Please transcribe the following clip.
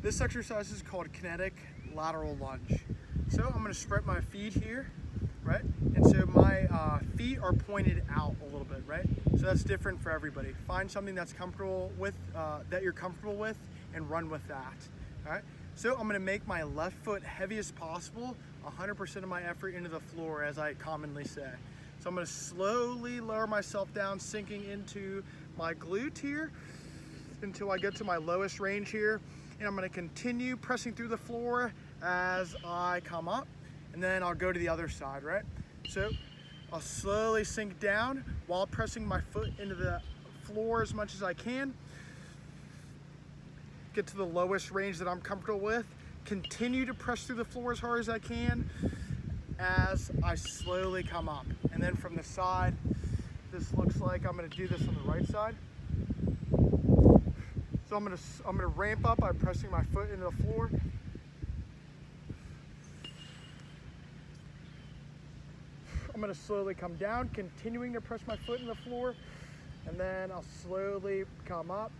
This exercise is called kinetic lateral lunge. So I'm gonna spread my feet here, right? And so my uh, feet are pointed out a little bit, right? So that's different for everybody. Find something that's comfortable with, uh, that you're comfortable with and run with that, all right? So I'm gonna make my left foot heavy as possible, 100% of my effort into the floor as I commonly say. So I'm gonna slowly lower myself down, sinking into my glute here until I get to my lowest range here. And I'm gonna continue pressing through the floor as I come up. And then I'll go to the other side, right? So I'll slowly sink down while pressing my foot into the floor as much as I can. Get to the lowest range that I'm comfortable with. Continue to press through the floor as hard as I can as I slowly come up. And then from the side, this looks like I'm gonna do this on the right side. So I'm gonna, I'm gonna ramp up by pressing my foot into the floor. I'm gonna slowly come down, continuing to press my foot in the floor, and then I'll slowly come up